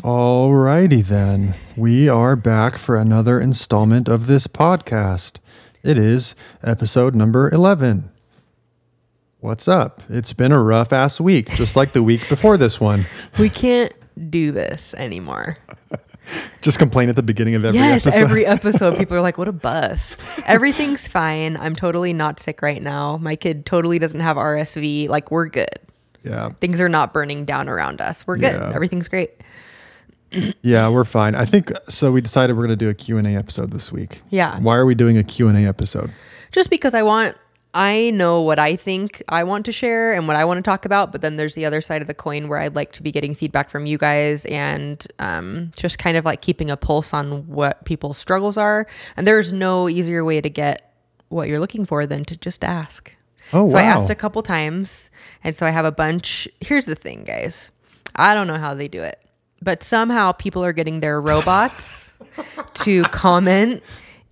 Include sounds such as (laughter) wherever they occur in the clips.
Alrighty then. We are back for another installment of this podcast. It is episode number 11. What's up? It's been a rough ass week, just like the week before this one. (laughs) We can't do this anymore. (laughs) Just complain at the beginning of every yes, episode. every (laughs) episode, people are like, "What a bus." Everything's fine. I'm totally not sick right now. My kid totally doesn't have RSV. Like we're good. yeah. Things are not burning down around us. We're good. Yeah. Everything's great. Yeah, we're fine. I think so we decided we're going to do a Q&A episode this week. Yeah. Why are we doing a Q&A episode? Just because I want, I know what I think I want to share and what I want to talk about, but then there's the other side of the coin where I'd like to be getting feedback from you guys and um, just kind of like keeping a pulse on what people's struggles are. And there's no easier way to get what you're looking for than to just ask. Oh, so I asked a couple times, and so I have a bunch. Here's the thing, guys. I don't know how they do it, but somehow people are getting their robots to comment.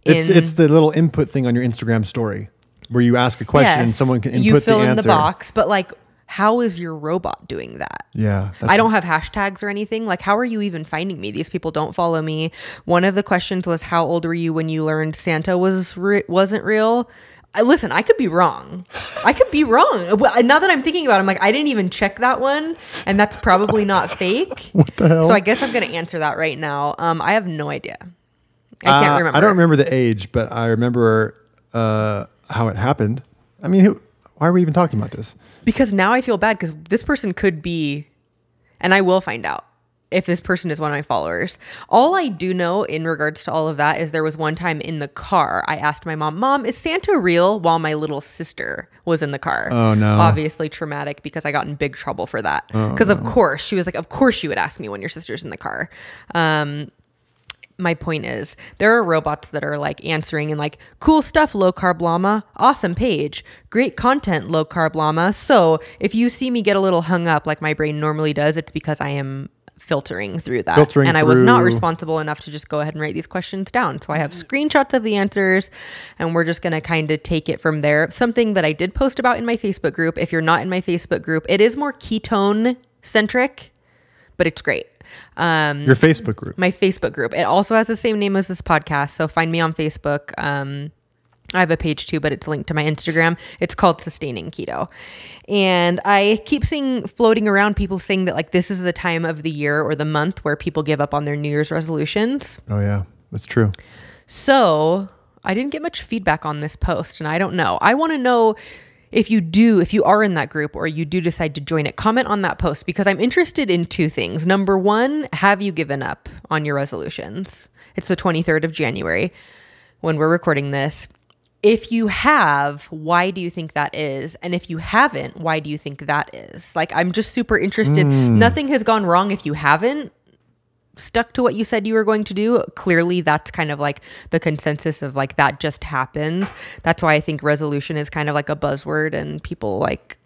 It's in, it's the little input thing on your Instagram story where you ask a question and someone can input you fill the in answer. the box, but like, how is your robot doing that? Yeah. I don't have hashtags or anything. Like, how are you even finding me? These people don't follow me. One of the questions was, "How old were you when you learned Santa was re- wasn't real?" I, listen, I could be wrong. I could be wrong. Well, Now that I'm thinking about it, I'm like, I didn't even check that one, and that's probably not fake. (laughs) What the hell? So I guess I'm going to answer that right now. Um, I have no idea. I can't Uh, remember. I don't remember the age, but I remember uh, how it happened. I mean, who, why are we even talking about this? because now I feel bad because this person could be, and I will find out if this person is one of my followers. All I do know in regards to all of that is there was one time in the car I asked my mom, "Mom, is Santa real?" while my little sister was in the car. Oh, no. Obviously traumatic because I got in big trouble for that. Oh, Because of course she was like, "Of course you would ask me when your sister's in the car." Um, my point is there are robots that are like answering and like cool stuff low carb llama awesome page great content low carb llama so if you see me get a little hung up like my brain normally does it's because i am filtering through that Filtering and i was not responsible enough to just go ahead and write these questions down so i have screenshots of the answers and we're just going to kind of take it from there something that i did post about in my facebook group if you're not in my facebook group it is more ketone centric but it's great um, Your Facebook group. my Facebook group. It also has the same name as this podcast. So find me on Facebook. Um, I have a page too, but it's linked to my Instagram. It's called Sustaining Keto. And I keep seeing floating around people saying that like this is the time of the year or the month where people give up on their New Year's resolutions. Oh, yeah. That's true. So I didn't get much feedback on this post, and I don't know. I want to know if you do, if you are in that group or you do decide to join it, comment on that post because I'm interested in two things. Number one, have you given up on your resolutions? It's the 23rd of January when we're recording this. If you have, why do you think that is? And if you haven't, why do you think that is? Like, I'm just super interested. Hmm. Nothing has gone wrong if you haven't stuck to what you said you were going to do clearly that's kind of like the consensus of like that just happened that's why i think resolution is kind of like a buzzword and people like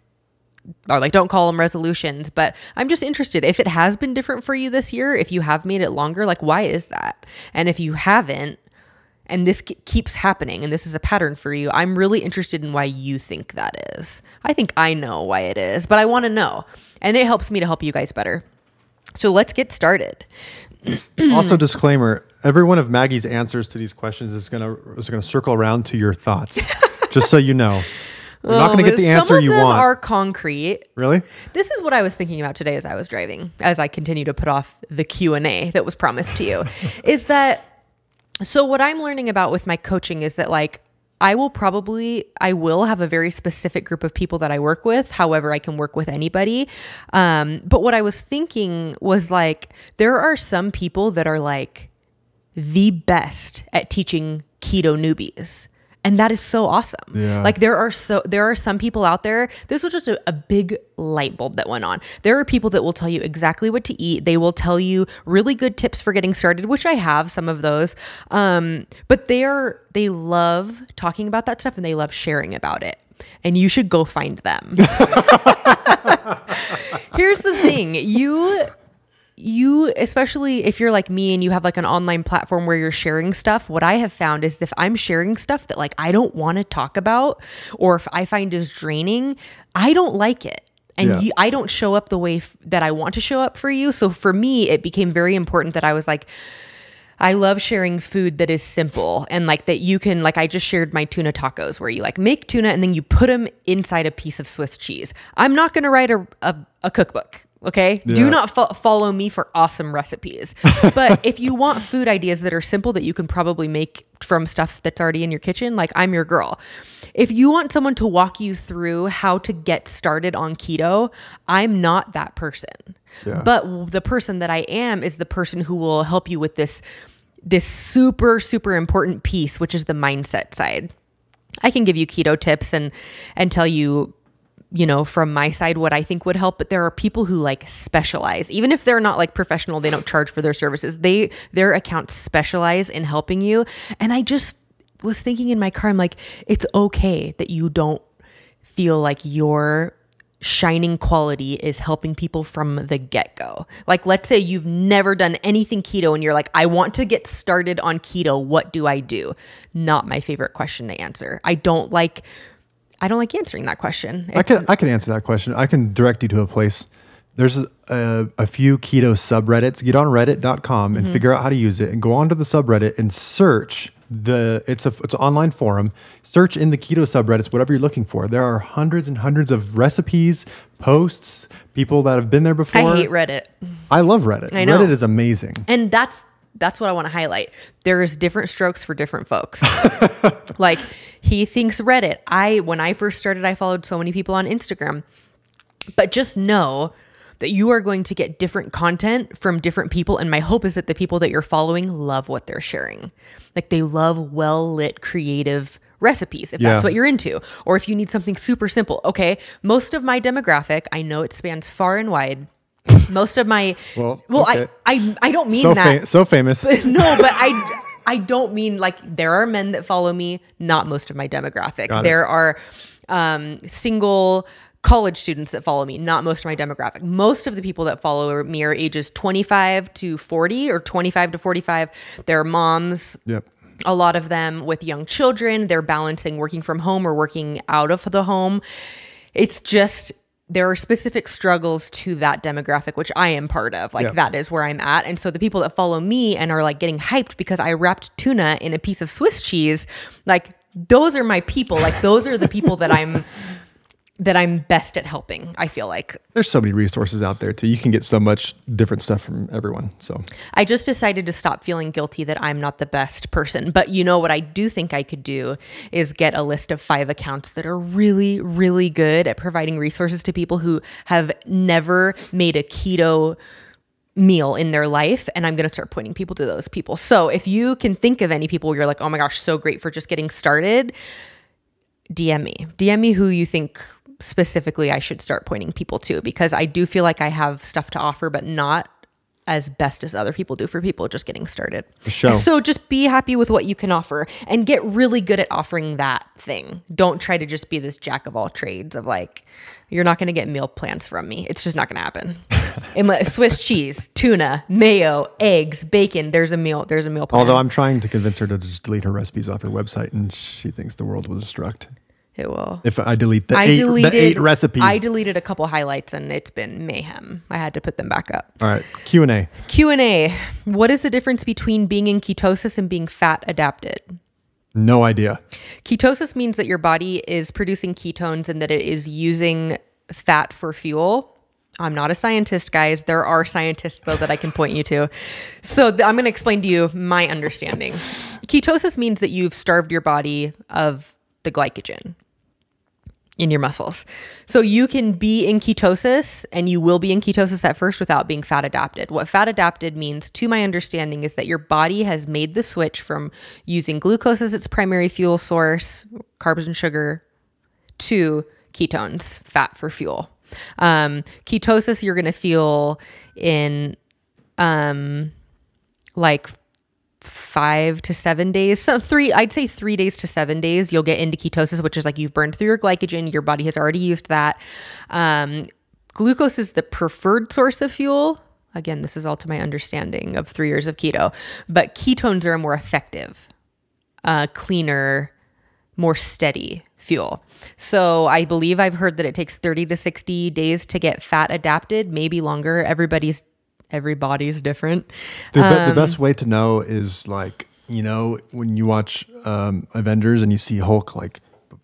are like don't call them resolutions but i'm just interested if it has been different for you this year if you have made it longer like why is that and if you haven't and this keeps happening and this is a pattern for you i'm really interested in why you think that is i think i know why it is but i want to know and it helps me to help you guys better so let's get started (clears throat) also, disclaimer: every one of Maggie's answers to these questions is gonna is gonna circle around to your thoughts. (laughs) just so you know, you're not gonna get the Um, Some answer of you them want. Are concrete. really? This is what I was thinking about today as I was driving, as I continue to put off the Q and A that was promised to you, (laughs) is that so what I'm learning about with my coaching is that like I will probably I will have a very specific group of people that I work with. However, I can work with anybody. Um, but what I was thinking was like there are some people that are like the best at teaching keto newbies. And that is so awesome. Yeah. Like there are so there are some people out there. This was just a, a big light bulb that went on. There are people that will tell you exactly what to eat. They will tell you really good tips for getting started, which I have some of those. Um, but they are they love talking about that stuff and they love sharing about it. And you should go find them. (laughs) Here's the thing. You you especially if you're like me and you have like an online platform where you're sharing stuff what i have found is if i'm sharing stuff that like i don't want to talk about or if i find is draining i don't like it and Yeah. you, I don't show up the way f- that I want to show up for you. So for me, it became very important that I was like, I love sharing food that is simple and like that you can like I just shared my tuna tacos where you like make tuna and then you put them inside a piece of Swiss cheese. I'm not going to write a, a, a cookbook. Okay. Do not fo- follow me for awesome recipes. (laughs) But if you want food ideas that are simple that you can probably make from stuff that's already in your kitchen, like I'm your girl. If you want someone to walk you through how to get started on keto, I'm not that person. Yeah. But the person that I am is the person who will help you with this this super super important piece which is the mindset side. I can give you keto tips and and tell you you know from my side what I think would help but there are people who like specialize even if they're not like professional they don't charge for their services they their accounts specialize in helping you and I just was thinking in my car I'm like it's okay that you don't feel like your shining quality is helping people from the get-go. Like let's say you've never done anything keto and you're like I want to get started on keto, what do I do? Not my favorite question to answer. I don't like I don't like answering that question. I can I can answer that question. I can direct you to a place. There's a, a, a few keto subreddits. Get on reddit.com Mm-hmm. and figure out how to use it and go onto the subreddit and search the it's a it's an online forum. Search in the keto subreddits whatever you're looking for. There are hundreds and hundreds of recipes, posts, people that have been there before. I hate Reddit. I love Reddit. I know. Reddit is amazing. And that's that's what I want to highlight. There is different strokes for different folks. (laughs) like he thinks Reddit. I when I first started, I followed so many people on Instagram. But just know that you are going to get different content from different people. And my hope is that the people that you're following love what they're sharing. Like they love well lit, creative recipes, if that's what you're into. Or if you need something super simple. Okay. Most of my demographic, I know it spans far and wide. (laughs) Most of my Well, well, okay. I, I I don't mean So that fa- so famous. (laughs) no, but I (laughs) I don't mean like there are men that follow me, not most of my demographic. Got it. There are um, single college students that follow me, not most of my demographic. Most of the people that follow me are ages 25 to 40 or 25 to 45. They're moms, Yep. a lot of them with young children. They're balancing working from home or working out of the home. It's just there are specific struggles to that demographic, which I am part of. Like Yeah. that is where I'm at. And so the people that follow me and are like getting hyped because I wrapped tuna in a piece of Swiss cheese, like those are my people. Like those are the people that I'm that I'm best at helping, I feel like. There's so many resources out there too. You can get so much different stuff from everyone. So I just decided to stop feeling guilty that I'm not the best person. But you know what I do think I could do is get a list of five accounts that are really, really good at providing resources to people who have never made a keto meal in their life and I'm going to start pointing people to those people. So if you can think of any people you're like, "Oh my gosh, so great for just getting started." DM me. DM me who you think specifically I should start pointing people to because I do feel like I have stuff to offer, but not as best as other people do for people just getting started. show. So just be happy with what you can offer and get really good at offering that thing. Don't try to just be this jack of all trades of like, you're not going to get meal plans from me. It's just not going to happen. (laughs) Unless- Swiss cheese, tuna, mayo, eggs, bacon. There's a meal. There's a meal plan. although I'm trying to convince her to just delete her recipes off her website, and she thinks the world will destruct it will. if I delete the, I eight, deleted the eight recipes. I deleted a couple highlights and it's been mayhem. I had to put them back up. All right, Q and A. Q&A. What is the difference between being in ketosis and being fat adapted? No idea. Ketosis means that your body is producing ketones and that it is using fat for fuel. I'm not a scientist, guys. There are scientists, though, that I can point you to. So th- I'm going to explain to you my understanding. Ketosis means that you've starved your body of the glycogen in your muscles. So you can be in ketosis and you will be in ketosis at first without being fat adapted. What fat adapted means, to my understanding, is that your body has made the switch from using glucose as its primary fuel source, carbs and sugar, to ketones, fat for fuel. Um, ketosis, you're going to feel in um, like five to seven days. So three, I'd say three days to seven days, you'll get into ketosis, which is like you've burned through your glycogen. Your body has already used that. Um, glucose is the preferred source of fuel. Again, this is all to my understanding of three years of keto, but ketones are a more effective, uh, cleaner more steady fuel. So I believe I've heard that it takes 30 to 60 days to get fat adapted, maybe longer. Everybody's everybody's different. The, be- the Um, best way to know is like you know when you watch um, Avengers and you see Hulk like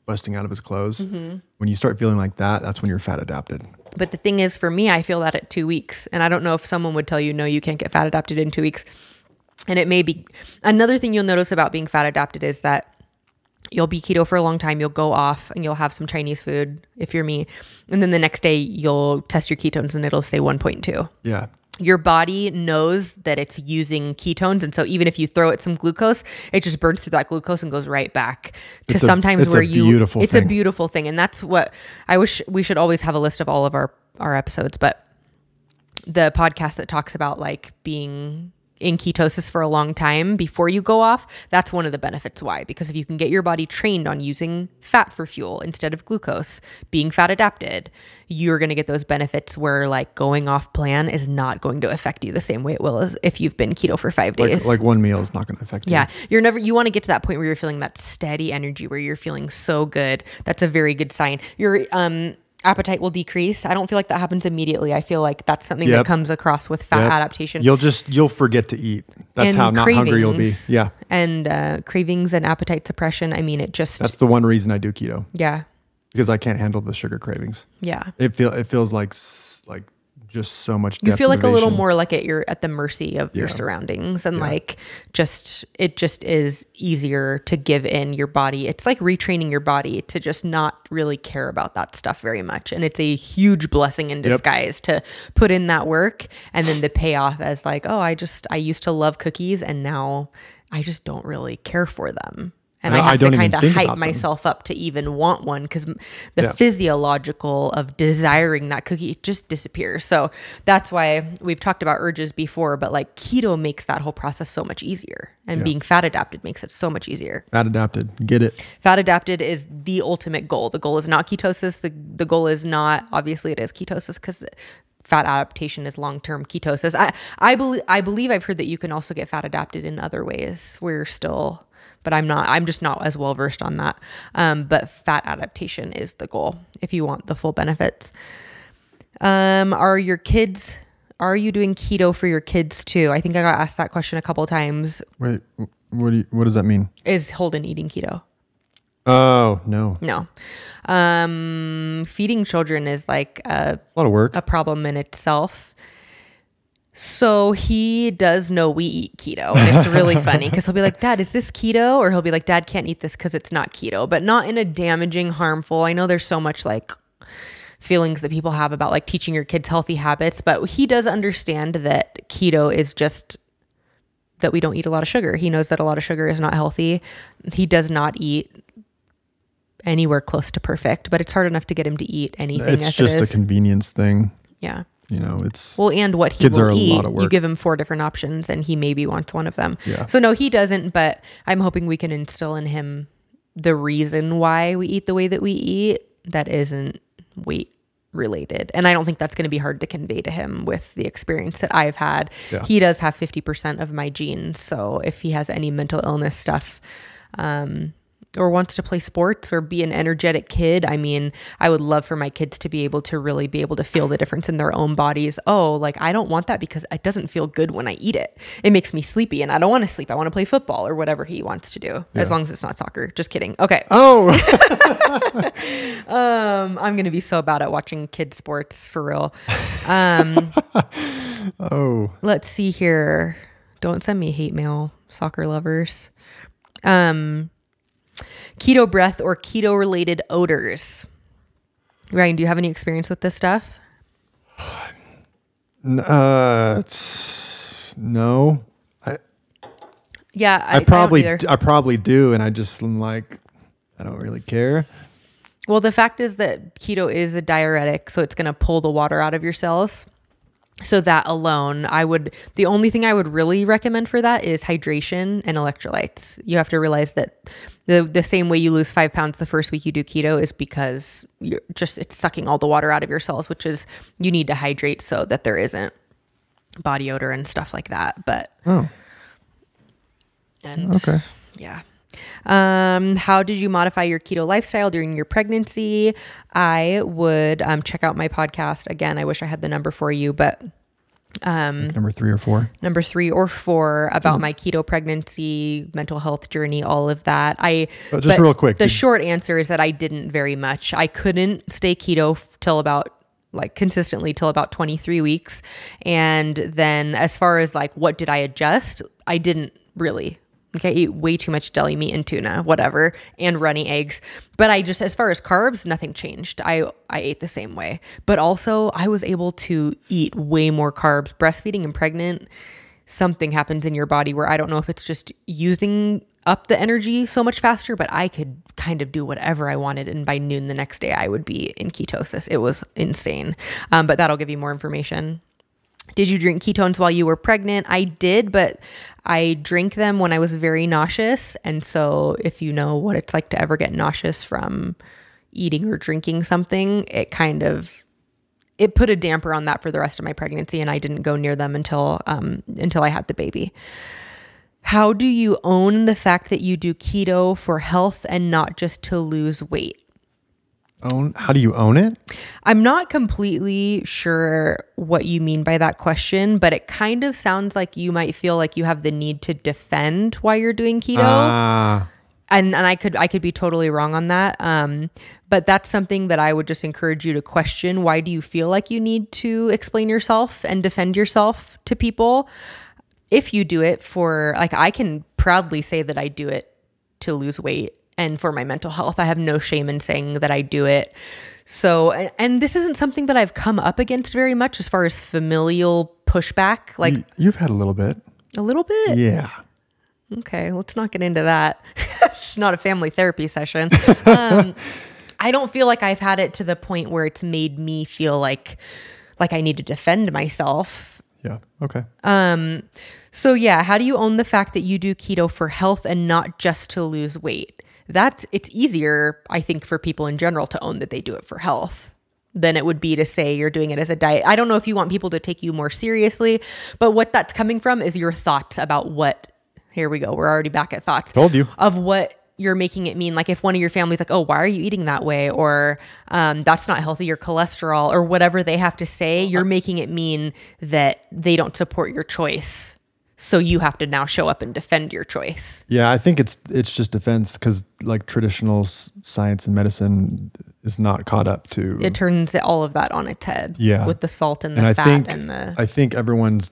busting out of his clothes. Mm-hmm. When you start feeling like that, that's when you're fat adapted. But the thing is, for me, I feel that at two weeks. And I don't know if someone would tell you, no, you can't get fat adapted in two weeks. And it may be another thing you'll notice about being fat adapted is that you'll be keto for a long time. You'll go off and you'll have some Chinese food if you're me. And then the next day, you'll test your ketones and it'll say 1.2 Yeah. Your body knows that it's using ketones and so even if you throw it some glucose it just burns through that glucose and goes right back to It's sometimes a where you beautiful it's a beautiful thing and that's what i wish we should always have a list of all of our our episodes but the podcast that talks about like being in ketosis for a long time before you go off, that's one of the benefits why. Because if you can get your body trained on using fat for fuel instead of glucose, being fat adapted, you're going to get those benefits where like going off plan is not going to affect you the same way it will as if you've been keto for five days. like one meal is not going to affect you. Yeah, you. you're never. You want to get to that point where you're feeling that steady energy, where you're feeling so good. That's a very good sign. Your um appetite will decrease. I don't feel like that happens immediately. I feel like that's something that comes across with fat Yep. adaptation You'll just you'll forget to eat. That's and how not hungry you'll be. Yeah. and uh, cravings and appetite suppression. I mean, it just That's the one reason I do keto yeah, because I can't handle the sugar cravings. yeah. It feel it feels like like just so much. You feel like a little more like at you're at the mercy of your Yeah. surroundings, and like just it just is easier to give in your body. It's like retraining your body to just not really care about that stuff very much, and it's a huge blessing in disguise to put in that work and then the payoff as like, oh, I just I used to love cookies, and now I just don't really care for them. And I- I I have don't to kind of hype myself up to even want one because the Yeah. physiological of desiring that cookie it just disappears. So that's why we've talked about urges before, but like keto makes that whole process so much easier, and being fat adapted makes it so much easier. fat adapted. Get it? Fat adapted is the ultimate goal. The goal is not ketosis. The the goal is not obviously it is ketosis because fat adaptation is long term ketosis. I I believe I believe I've heard that you can also get fat adapted in other ways. where you're still, but I'm not. I'm just not as well versed on that. Um, but fat adaptation is the goal if you want the full benefits. Um, are your kids? Are you doing keto for your kids too? I think I got asked that question a couple times. Wait, what do you, what does that mean? Is Holden eating keto? Oh no, No. Um, feeding children is like a, a lot of work. a problem in itself. So he does know we eat keto. And it's really funny because he'll be like, Dad, is this keto? Or he'll be like, Dad can't eat this because it's not keto, but not in a damaging, harmful. I know there's so much like feelings that people have about like teaching your kids healthy habits, but he does understand that keto is just that we don't eat a lot of sugar. He knows that a lot of sugar is not healthy. He does not eat anywhere close to perfect, but it's hard enough to get him to eat anything It's just it a convenience thing. yeah. You know, it's Well, and what he Kids will are a eat, lot of you give him four different options, and he maybe wants one of them. Yeah. So no, he doesn't. But I'm hoping we can instill in him the reason why we eat the way that we eat that isn't weight related. And I don't think that's going to be hard to convey to him with the experience that I've had. Yeah. He does have 50% of my genes, so if he has any mental illness stuff. Um, or wants to play sports or be an energetic kid. I mean, I would love for my kids to be able to really be able to feel the difference in their own bodies. Oh, like I don't want that because it doesn't feel good when I eat it. It makes me sleepy and I don't want to sleep. I want to play football or whatever he wants to do, as long as it's not soccer. Just kidding. Okay. oh (laughs) (laughs) Um, I'm going to be so bad at watching kids sports for real. Um, (laughs) oh let's see here. Don't send me hate mail, soccer lovers. Um, keto breath or keto related odors. Ryan, do you have any experience with this stuff? Uh no. I Yeah, I, I probably I either. probably do, and I just am like I don't really care. Well, the fact is that keto is a diuretic, so it's going to pull the water out of your cells. So that alone, I would the only thing I would really recommend for that is hydration and electrolytes. You have to realize that the the same way you lose five pounds the first week you do keto is because you're just it's sucking all the water out of your cells, which is you need to hydrate so that there isn't body odor and stuff like that. But Oh, and okay. yeah. Um, how did you modify your keto lifestyle during your pregnancy? I would um, check out my podcast again. I wish I had the number for you, but Number three or four. number three or four about my keto pregnancy, mental health journey, all of that. I But just real quick, The short answer is that I didn't very much. I couldn't stay keto f- till about like consistently till about 23 weeks and then as far as like what did i adjust i didn't really okay I eat way too much deli meat and tuna whatever and runny eggs but i just as far as carbs nothing changed i i ate the same way but also i was able to eat way more carbs breastfeeding and pregnant something happens in your body where I don't know if it's just using up the energy so much faster, but I could kind of do whatever I wanted. And by noon the next day, I would be in ketosis. It was insane. Um, but that'll give you more information. Did you drink ketones while you were pregnant? I did, but I drank them when I was very nauseous. And so, if you know what it's like to ever get nauseous from eating or drinking something, it kind of it put a damper on that for the rest of my pregnancy and I didn't go near them until um until I had the baby. How do you own the fact that you do keto for health and not just to lose weight? Own? How do you own it? I'm not completely sure what you mean by that question, but it kind of sounds like you might feel like you have the need to defend why you're doing keto Ah, and and I could I could be totally wrong on that. Um, but that's something that I would just encourage you to question. Why do you feel like you need to explain yourself and defend yourself to people? If you do it for like I can proudly say that I do it to lose weight and for my mental health. I have no shame in saying that I do it. So and, and this isn't something that I've come up against very much as far as familial pushback. Like y- you've had a little bit. a little bit. Yeah. Okay, let's not get into that. (laughs) it's not a family therapy session. (laughs) Um, I don't feel like I've had it to the point where it's made me feel like like I need to defend myself. Yeah. Okay. Um so yeah, how do you own the fact that you do keto for health and not just to lose weight? That's it's easier, I think, for people in general to own that they do it for health than it would be to say you're doing it as a diet. I don't know if you want people to take you more seriously, but what that's coming from is your thoughts about what here we go. We're already back at thoughts. Told you. Of what you're making it mean. Like if one of your family's like, oh, why are you eating that way? Or um, that's not healthy, your cholesterol, or whatever they have to say, you're making it mean that they don't support your choice. So you have to now show up and defend your choice. Yeah, I think it's it's just defense because like traditional s- science and medicine is not caught up to. It turns all of that on its head. Yeah. With the salt and the and fat think and the I think everyone's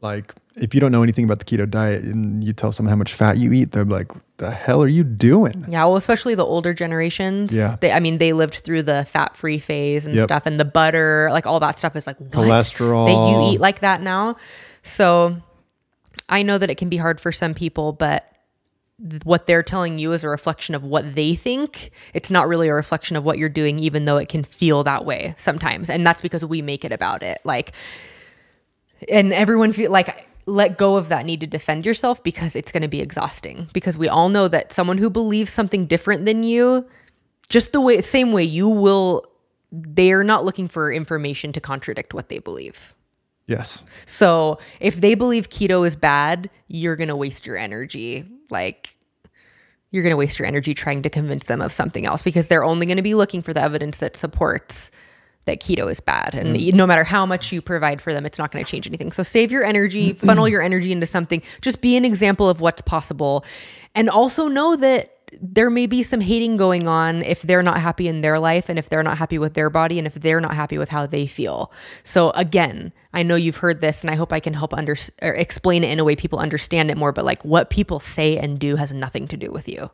like, if you don't know anything about the keto diet and you tell someone how much fat you eat, they're like, "The hell are you doing?" Yeah, well, especially the older generations. Yeah. They, I mean, they lived through the fat free phase and Yep. stuff, and the butter, like all that stuff is like, what? Cholesterol. That you eat like that now. So I know that it can be hard for some people, but what they're telling you is a reflection of what they think. It's not really a reflection of what you're doing, even though it can feel that way sometimes. And that's because we make it about it. Like, and everyone feel like let go of that need to defend yourself because it's going to be exhausting because we all know that someone who believes something different than you just the way same way you will they're not looking for information to contradict what they believe Yes. so if they believe keto is bad you're going to waste your energy like you're going to waste your energy trying to convince them of something else because they're only going to be looking for the evidence that supports that keto is bad. And mm. no matter how much you provide for them, it's not going to change anything. So save your energy, funnel (clears throat) your energy into something. Just be an example of what's possible. And also know that there may be some hating going on if they're not happy in their life and if they're not happy with their body and if they're not happy with how they feel. So again, I know you've heard this and I hope I can help under or explain it in a way people understand it more, but like what people say and do has nothing to do with you.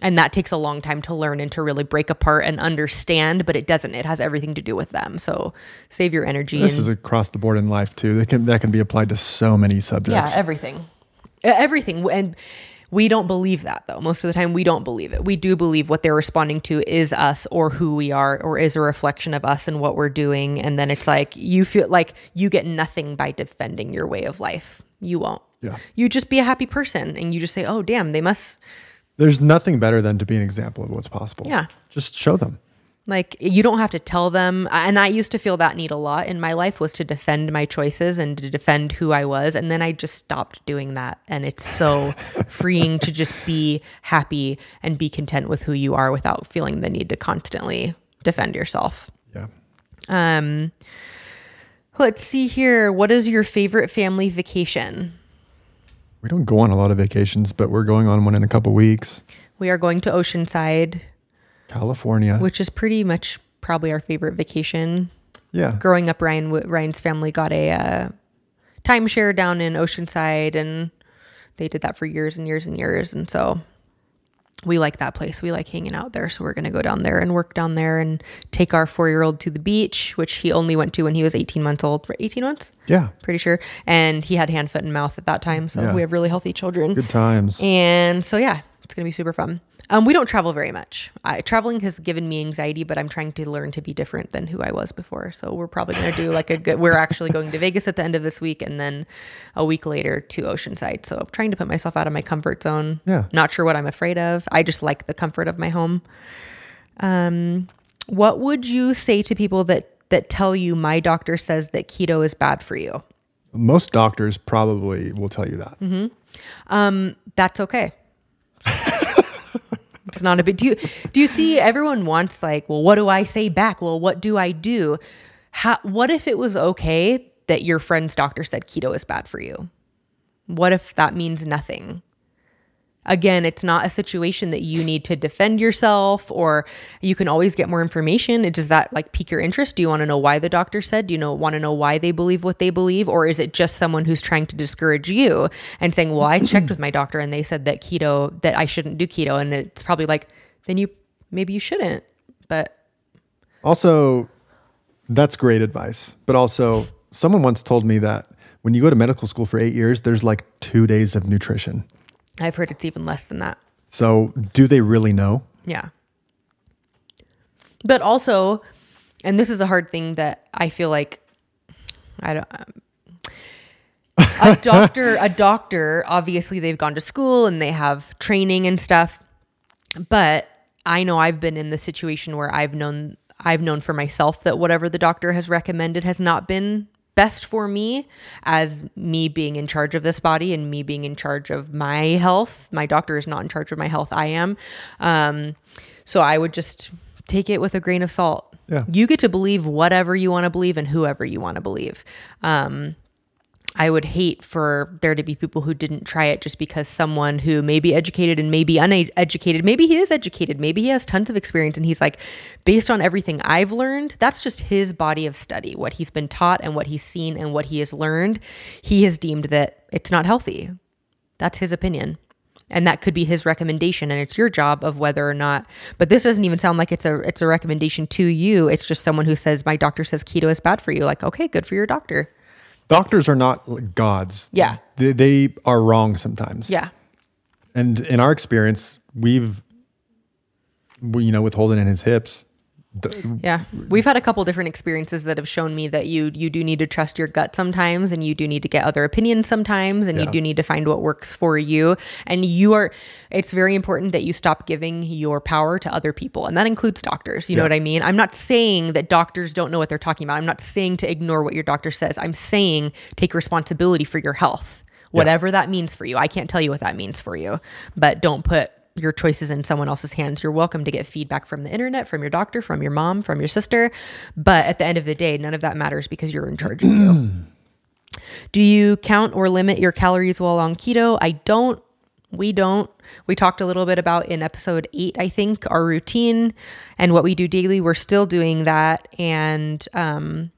And that takes a long time to learn and to really break apart and understand, but it doesn't. It has everything to do with them. So save your energy. This is across the board in life too. That can that can be applied to so many subjects. yeah, everything. Everything. And we don't believe that though. Most of the time we don't believe it. We do believe what they're responding to is us or who we are or is a reflection of us and what we're doing. And then it's like you feel like you get nothing by defending your way of life. You won't. Yeah. You just be a happy person and you just say, oh, damn, they must. There's nothing better than to be an example of what's possible. Yeah. Just show them. Like you don't have to tell them. And I used to feel that need a lot in my life was to defend my choices and to defend who I was. And then I just stopped doing that. And it's so (laughs) freeing to just be happy and be content with who you are without feeling the need to constantly defend yourself. Yeah. Um, let's see here. What is your favorite family vacation? We don't go on a lot of vacations, but we're going on one in a couple weeks. We are going to Oceanside, California. which is pretty much probably our favorite vacation. yeah. Growing up, Ryan Ryan's family got a uh, timeshare down in Oceanside, and they did that for years and years and years. And so we like that place. We like hanging out there. So we're going to go down there and work down there and take our four year old to the beach, which he only went to when he was 18 months old. For 18 months? Yeah. pretty sure. And he had hand, foot, and mouth at that time. So Yeah. we have really healthy children. Good times. And so, yeah, it's going to be super fun. Um, we don't travel very much. I, traveling has given me anxiety, but I'm trying to learn to be different than who I was before. So we're probably going to do like a good, we're actually going to Vegas at the end of this week and then a week later to Oceanside. So I'm trying to put myself out of my comfort zone. Yeah. Not sure what I'm afraid of. I just like the comfort of my home. Um, what would you say to people that, that tell you my doctor says that keto is bad for you? Most doctors probably will tell you that. Hmm. Um, that's okay. (laughs) it's not a big do you do you see everyone wants like, well, what do I say back? Well, what do I do? How, what if it was okay that your friend's doctor said keto is bad for you? What if that means nothing? Again, it's not a situation that you need to defend yourself or you can always get more information. Does that like pique your interest? Do you want to know why the doctor said? Do you know want to know why they believe what they believe? Or is it just someone who's trying to discourage you and saying, Well, I checked with my doctor and they said that keto that I shouldn't do keto. And it's probably like, then you maybe you shouldn't. But Also, that's great advice. But also, someone once told me that when you go to medical school for eight years, there's like two days of nutrition. I've heard it's even less than that. So, do they really know? Yeah. But also, and this is a hard thing that I feel like I don't. Um, a (laughs) doctor, a doctor. Obviously, they've gone to school and they have training and stuff. But I know I've been in the situation where I've known I've known for myself that whatever the doctor has recommended has not been best for me as me being in charge of this body and me being in charge of my health. My doctor is not in charge of my health. I am. Um, so I would just take it with a grain of salt. Yeah. You get to believe whatever you want to believe and whoever you want to believe. Um, I would hate for there to be people who didn't try it just because someone who may be educated and may be uneducated, maybe he is educated, maybe he has tons of experience, and he's like, based on everything I've learned, that's just his body of study, what he's been taught and what he's seen and what he has learned. He has deemed that it's not healthy. That's his opinion. And that could be his recommendation, and it's your job of whether or not. But this doesn't even sound like it's a it's a recommendation to you. It's just someone who says my doctor says keto is bad for you. Like, okay, good for your doctor. Doctors are not gods. Yeah. They, they are wrong sometimes. Yeah. And in our experience, we've, we, you know, with Holden and his hips, th- Yeah. We've had a couple different experiences that have shown me that you you do need to trust your gut sometimes and you do need to get other opinions sometimes and you do need to find what works for you and you are it's very important that you stop giving your power to other people and that includes doctors. You know what I mean? I'm not saying that doctors don't know what they're talking about. I'm not saying to ignore what your doctor says. I'm saying take responsibility for your health. Whatever that means for you. I can't tell you what that means for you, but don't put your choices in someone else's hands. You're welcome to get feedback from the internet, from your doctor, from your mom, from your sister. But at the end of the day, none of that matters because you're in charge of you. Do you count or limit your calories while on keto? I don't. We don't. We talked a little bit about in episode eight, I think, our routine and what we do daily. We're still doing that. And um,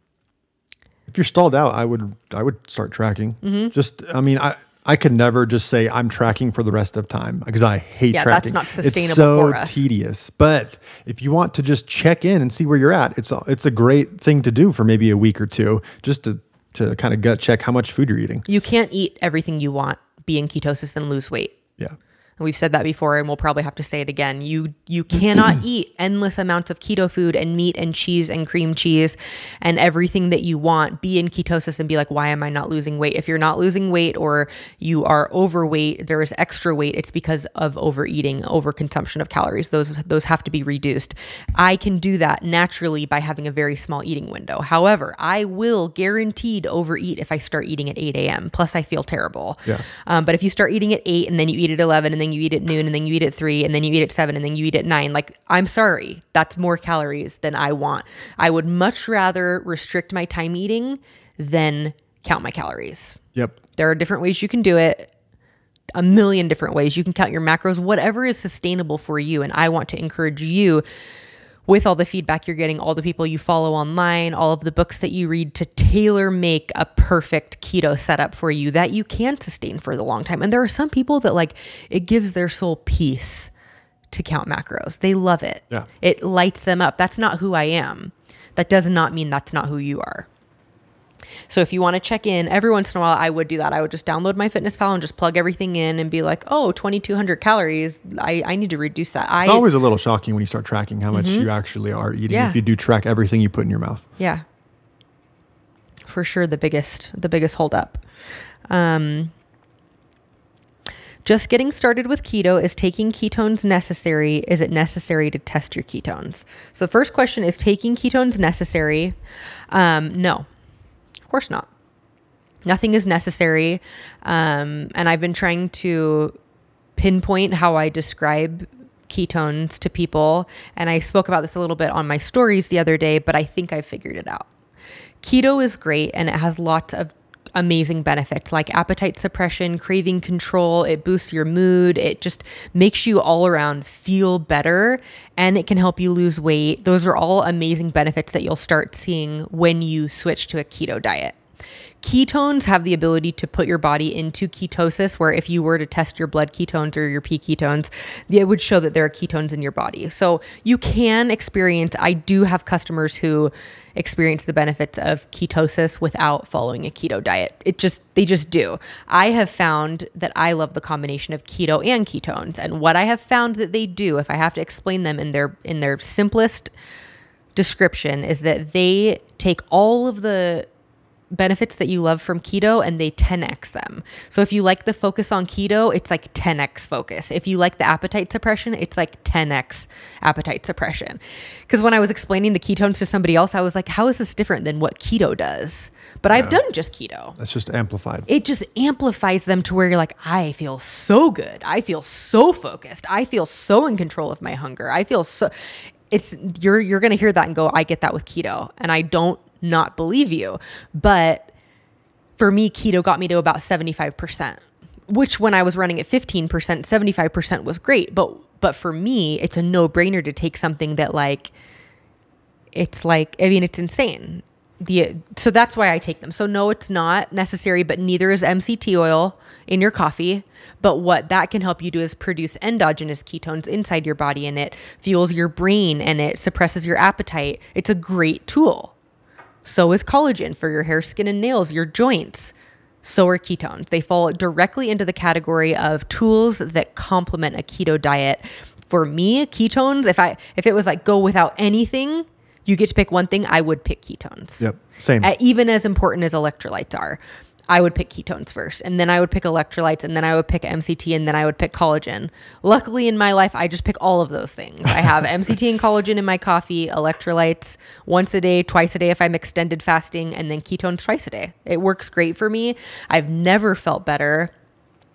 if you're stalled out, I would, I would start tracking. Mm-hmm. Just, I mean, I, I could never just say I'm tracking for the rest of time because I hate Yeah, that's not sustainable it's so for us. tedious. But if you want to just check in and see where you're at, it's a, it's a great thing to do for maybe a week or two, just to to kind of gut check how much food you're eating. you can't eat everything you want, be in ketosis, and lose weight. Yeah. And we've said that before and we'll probably have to say it again. You you cannot (clears throat) eat endless amounts of keto food and meat and cheese and cream cheese and everything that you want be in ketosis and be like why am i not losing weight? If you're not losing weight or you are overweight there is extra weight. It's because of overeating overconsumption of calories. Those those have to be reduced. I can do that naturally by having a very small eating window. However i will guaranteed overeat if i start eating at 8 a.m plus i feel terrible. Yeah. um, but if you start eating at 8 and then you eat at 11 and then you eat at noon and then you eat at 3 and then you eat at 7 and then you eat at 9 like i'm sorry. That's more calories than i want. I would much rather restrict my time eating than count my calories. Yep. there are different ways you can do it. A million different ways. You can count your macros. Whatever is sustainable for you and i want to encourage you with all the feedback you're getting, all the people you follow online, all of the books that you read to tailor make a perfect keto setup for you that you can sustain for the long time. And there are some people that like it gives their soul peace to count macros. They love it. Yeah. It lights them up. That's not who I am. That does not mean that's not who you are. So if you want to check in every once in a while, I would do that. I would just download MyFitnessPal and just plug everything in and be like, oh, 2,200 calories. I, I need to reduce that. I It's always a little shocking when you start tracking how much you actually are eating. Mm-hmm. Yeah. If you do track everything you put in your mouth. Yeah. For sure the biggest the biggest holdup. Um just getting started with keto is taking ketones necessary? Is it necessary to test your ketones? So the first question is taking ketones necessary? Um, no, of course not. Nothing is necessary. Um, and I've been trying to pinpoint how I describe ketones to people. And I spoke about this a little bit on my stories the other day, but I think I figured it out. Keto is great and it has lots of amazing benefits like appetite suppression, craving control. It boosts your mood. It just makes you all around feel better and it can help you lose weight. Those are all amazing benefits that you'll start seeing when you switch to a keto diet. Ketones have the ability to put your body into ketosis, where if you were to test your blood ketones or your peak ketones, it would show that there are ketones in your body. So you can experience, I do have customers who experience the benefits of ketosis without following a keto diet. It just, they just do. I have found that I love the combination of keto and ketones. And what I have found that they do, if I have to explain them in their, in their simplest description, is that they take all of the benefits that you love from keto and they 10x them. So if you like the focus on keto, it's like 10x focus. If you like the appetite suppression, it's like 10x appetite suppression. Because when I was explaining the ketones to somebody else, I was like, how is this different than what keto does? But I've done just keto. That's just amplified. It just amplifies them to where you're like, I feel so good. I feel so focused. I feel so in control of my hunger. I feel so it's you're you're gonna hear that and go, I get that with keto. And I don't not believe you. But for me, keto got me to about 75%, which when I was running at 15%, 75% was great. But but for me, it's a no-brainer to take something that like it's like I mean, it's insane. The so that's why I take them. So no, it's not necessary, but neither is MCT oil in your coffee. But what that can help you do is produce endogenous ketones inside your body and it fuels your brain and it suppresses your appetite. It's a great tool. So is collagen for your hair, skin, and nails, your joints. So are ketones. They fall directly into the category of tools that complement a keto diet. For me, ketones, if I if it was like go without anything, you get to pick one thing, I would pick ketones. Yep. Same. Uh, even as important as electrolytes are. I would pick ketones first, and then I would pick electrolytes, and then I would pick MCT, and then I would pick collagen. Luckily, in my life, I just pick all of those things. I have (laughs) MCT and collagen in my coffee, electrolytes once a day, twice a day if I'm extended fasting, and then ketones twice a day. It works great for me. I've never felt better.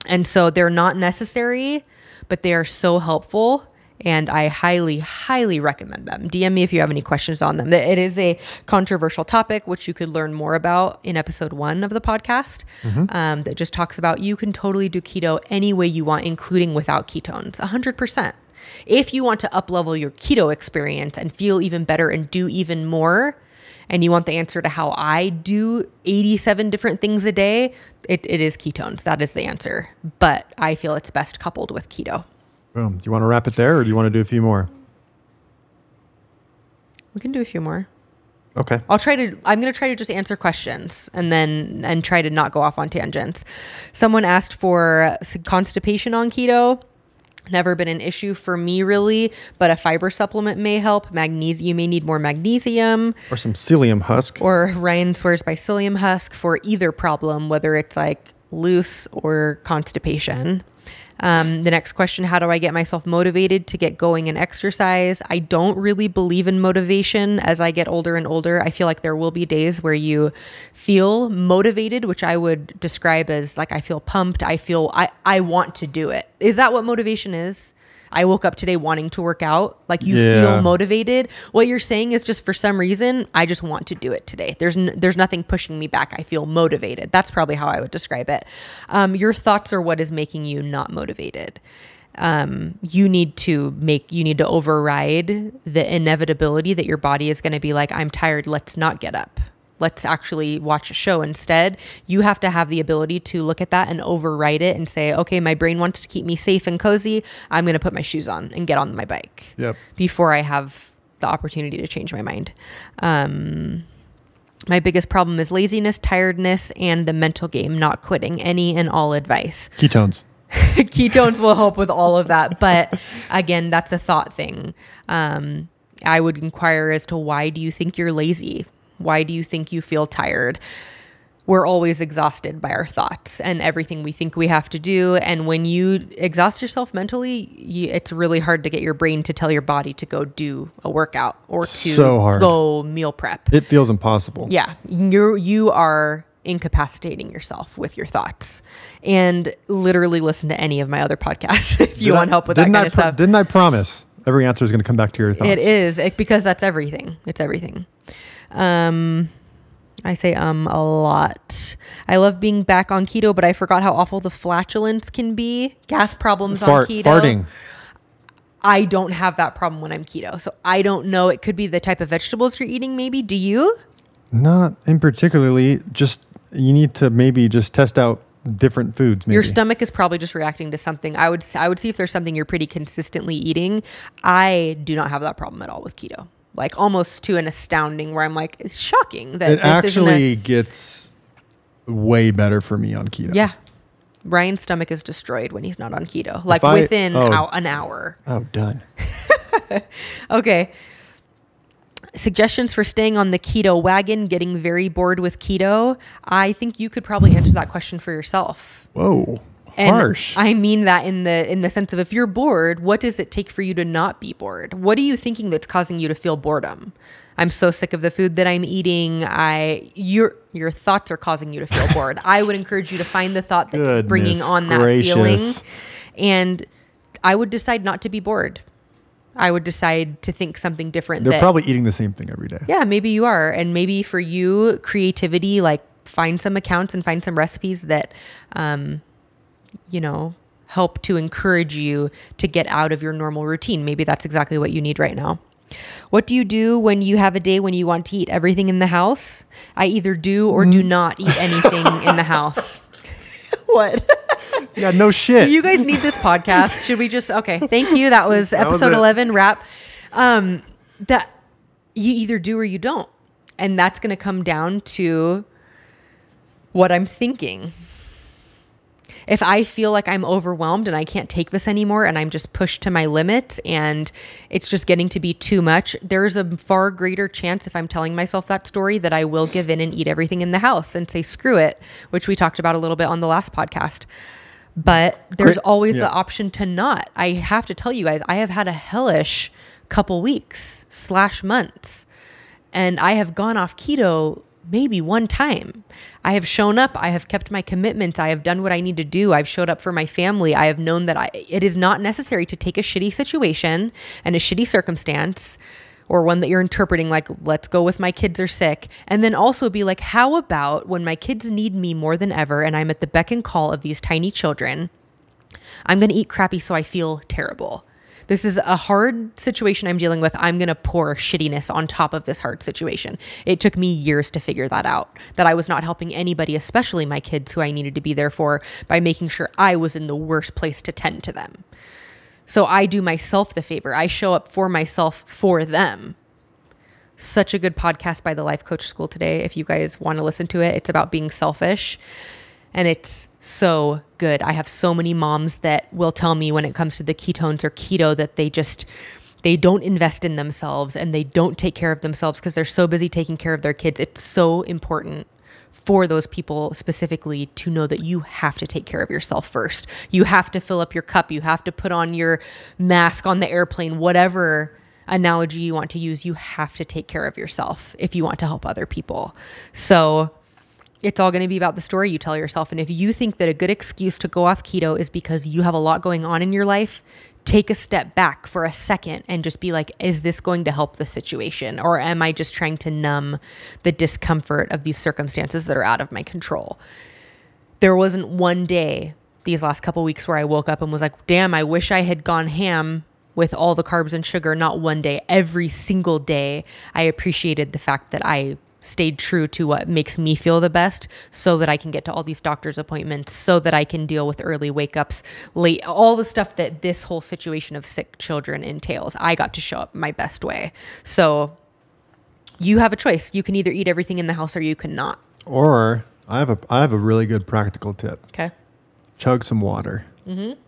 And so they're not necessary, but they are so helpful. And I highly, highly recommend them. DM me if you have any questions on them. It is a controversial topic, which you could learn more about in episode one of the podcast, um, that just talks about you can totally do keto any way you want, including without ketones, 100%. If you want to uplevel your keto experience and feel even better and do even more, and you want the answer to how I do 87 different things a day, it, it is ketones. That is the answer. But I feel it's best coupled with keto. Boom. Do you want to wrap it there or do you want to do a few more? We can do a few more. Okay. I'll try to I'm going to try to just answer questions and then and try to not go off on tangents. Someone asked for constipation on keto. Never been an issue for me really, but a fiber supplement may help. Magnesium, you may need more magnesium. Or some psyllium husk. Or Ryan swears by psyllium husk for either problem, whether it's like loose or constipation. Um, the next question How do I get myself motivated to get going and exercise? I don't really believe in motivation as I get older and older. I feel like there will be days where you feel motivated, which I would describe as like I feel pumped. I feel I, I want to do it. Is that what motivation is? I woke up today wanting to work out. Like you Yeah. feel motivated. What you're saying is just for some reason I just want to do it today. There's n- there's nothing pushing me back. I feel motivated. That's probably how I would describe it. Um, your thoughts are what is making you not motivated. Um, you need to make you need to override the inevitability that your body is going to be like I'm tired. Let's not get up. Let's actually watch a show instead. You have to have the ability to look at that and override it and say, okay, my brain wants to keep me safe and cozy. I'm going to put my shoes on and get on my bike Yep. before I have the opportunity to change my mind. Um, my biggest problem is laziness, tiredness, and the mental game, not quitting. Any and all advice. (laughs) Ketones. Ketones will help with all of that. But again, that's a thought thing. Um, I would inquire as to why do you think you're lazy? Why do you think you feel tired? We're always exhausted by our thoughts and everything we think we have to do. And when you exhaust yourself mentally, you, it's really hard to get your brain to tell your body to go do a workout or to So hard. go meal prep. It feels impossible. Yeah, you're you are incapacitating yourself with your thoughts, and literally listen to any of my other podcasts (laughs) if you Did I- want help with that didn't kind I of stuff. Didn't I promise every answer is going to come back to your thoughts? It is it, because that's everything. It's everything. Um, I say um a lot. I love being back on keto, but I forgot how awful the flatulence can be. Gas problems on keto. farting. I don't have that problem when I'm keto, so I don't know. It could be the type of vegetables you're eating. Maybe do you? Not in particularly. Just you need to maybe just test out different foods. Maybe. Your stomach is probably just reacting to something. I would I would see if there's something you're pretty consistently eating. I do not have that problem at all with keto. Like almost to an astounding where I'm like it's shocking that It this isn't a- actually gets way better for me on keto. yeah. Ryan's stomach is destroyed when he's not on keto. Like I- within oh. an hour. Oh, done. (laughs) Okay. Suggestions for staying on the keto wagon, getting very bored with keto. I think you could probably answer that question for yourself. Whoa. And Harsh. I mean that in the in the sense of if you're bored, what does it take for you to not be bored? What are you thinking that's causing you to feel boredom? I'm so sick of the food that I'm eating. I your your thoughts are causing you to feel bored. (laughs) I would encourage you to find the thought that's bringing Goodness on that feeling and I would decide not to be bored. I would decide to think something different They're that probably eating the same thing every day. yeah, maybe you are. And maybe for you, creativity, like find some accounts and find some recipes that, um, you know, help to encourage you to get out of your normal routine. Maybe that's exactly what you need right now. What do you do when you have a day when you want to eat everything in the house? I either do or Mm. do not eat anything in the house. (laughs) what? Yeah, no shit. Do you guys need this podcast? Should we just okay? Thank you. That was (laughs) That was episode it. eleven wrap. Um, that you either do or you don't, and that's going to come down to what I'm thinking. If I feel like I'm overwhelmed and I can't take this anymore and I'm just pushed to my limit and it's just getting to be too much, there's a far greater chance if I'm telling myself that story that I will give in and eat everything in the house and say screw it, which we talked about a little bit on the last podcast. But there's always Yeah. the option to not. I have to tell you guys, I have had a hellish couple weeks slash months and I have gone off keto maybe one time. I have shown up, I have kept my commitment. I have done what I need to do. I've showed up for my family. I have known that I it is not necessary to take a shitty situation and a shitty circumstance or one that you're interpreting like let's go with my kids are sick and then also be like how about when my kids need me more than ever and I'm at the beck and call of these tiny children I'm going to eat crappy so I feel terrible. This is a hard situation I'm dealing with. I'm going to pour shittiness on top of this hard situation. It took me years to figure that out, that I was not helping anybody, especially my kids who I needed to be there for, by making sure I was in the worst place to tend to them. So I do myself the favor. I show up for myself for them. Such a good podcast by the Life Coach School today. If you guys want to listen to it, it's about being selfish. And it's so good. I have so many moms that will tell me when it comes to the ketones or keto that they just they don't invest in themselves and they don't take care of themselves because they're so busy taking care of their kids. It's so important for those people specifically to know that you have to take care of yourself first. You have to fill up your cup. You have to put on your mask on the airplane, whatever analogy you want to use. You have to take care of yourself if you want to help other people. So, it's all going to be about the story you tell yourself. And if you think that a good excuse to go off keto is because you have a lot going on in your life, take a step back for a second and just be like, is this going to help the situation? Or am I just trying to numb the discomfort of these circumstances that are out of my control? There wasn't one day these last couple weeks where I woke up and was like, damn, I wish I had gone ham with all the carbs and sugar. Not one day, every single day, I appreciated the fact that I stayed true to what makes me feel the best so that I can get to all these doctor's appointments, so that I can deal with early wake ups, late, all the stuff that this whole situation of sick children entails. I got to show up my best way. So you have a choice. You can either eat everything in the house or you cannot. Or I have a I have a really good practical tip. Okay. Chug some water. Mm-hmm.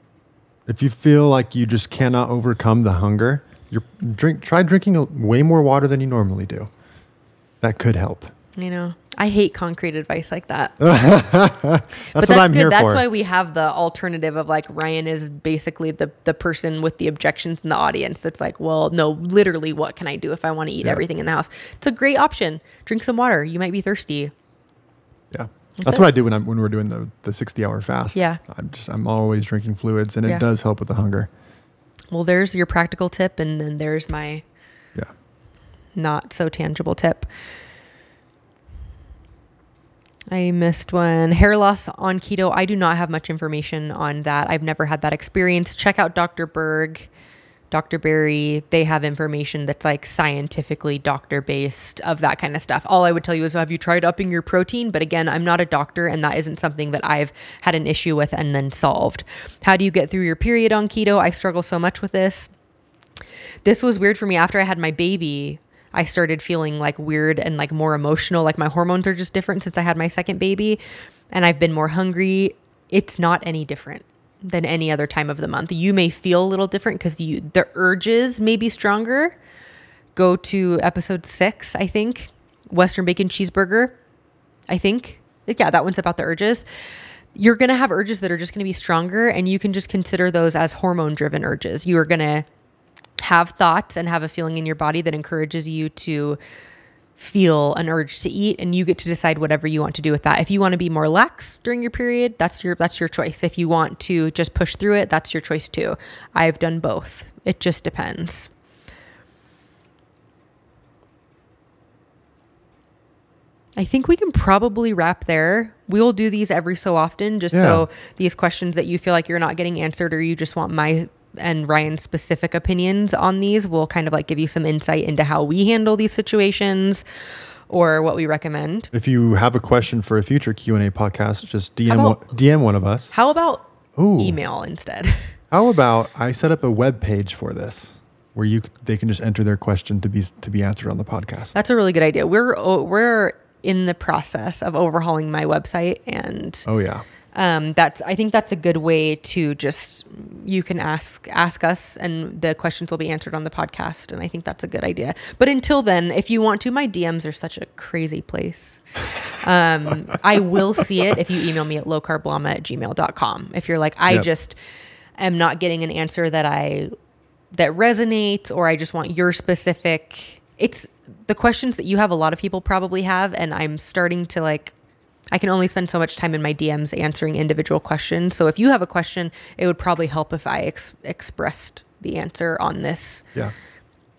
If you feel like you just cannot overcome the hunger, you drink. Try drinking way more water than you normally do. That could help. You know, I hate concrete advice like that. (laughs) That's but what that's I'm good. here That's for. why we have the alternative of like Ryan is basically the the person with the objections in the audience. That's like, well, no, literally, what can I do if I want to eat Yeah. everything in the house? It's a great option. Drink some water. You might be thirsty. yeah. That's what I do when I'm when we're doing the the 60 hour fast. Yeah. I'm just I'm always drinking fluids and it Yeah. does help with the hunger. Well, there's your practical tip, and then there's my Yeah. Not so tangible tip. I missed one. Hair loss on keto. I do not have much information on that. I've never had that experience. Check out Dr. Berg, Dr. Berry. They have information that's like scientifically doctor based of that kind of stuff. All I would tell you is have you tried upping your protein? But again, I'm not a doctor and that isn't something that I've had an issue with and then solved. How do you get through your period on keto? I struggle so much with this this was weird for me after I had my baby. I started feeling like weird and like more emotional. Like my hormones are just different since I had my second baby and I've been more hungry. It's not any different than any other time of the month. You may feel a little different because you the urges may be stronger. Go to episode six, I think. Western bacon cheeseburger. I think. Yeah, that one's about the urges. You're gonna have urges that are just gonna be stronger, and you can just consider those as hormone driven urges. You are gonna have thoughts and have a feeling in your body that encourages you to feel an urge to eat and you get to decide whatever you want to do with that. If you want to be more lax during your period, that's your that's your choice. If you want to just push through it, that's your choice too. I've done both. It just depends. I think we can probably wrap there. We'll do these every so often just so these questions that you feel like you're not getting answered or you just want my and Ryan's specific opinions on these will kind of like give you some insight into how we handle these situations or what we recommend. If you have a question for a future Q&A podcast, just DM How one, DM one of us. How about Ooh. email instead? (laughs) How about I set up a web page for this where you they can just enter their question to be to be answered on the podcast. That's a really good idea. We're oh, we're in the process of overhauling my website and Oh yeah. Um, that's I think that's a good way to just you can ask ask us and the questions will be answered on the podcast and I think that's a good idea. But until then, if you want to, my DMs are such a crazy place. Um, I will see it if you email me at lowcarbllama at gmail.com. If you're like, I Yep. just am not getting an answer that I that resonates or I just want your specific it's the questions that you have a lot of people probably have and I'm starting to like I can only spend so much time in my DMs answering individual questions. So if you have a question, it would probably help if I ex- expressed the answer on this Yeah.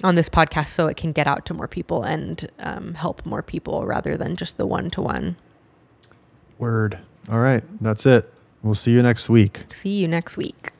on this podcast so it can get out to more people and um, help more people rather than just the one to one. Word. All right. That's it. We'll see you next week. See you next week.